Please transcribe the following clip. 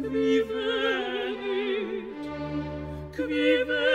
qui venit qui venit